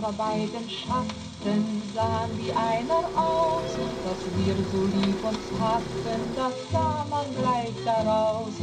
unserer beiden Schatten sahen wie einer aus, dass wir so lieb uns hatten, das sah man gleich daraus.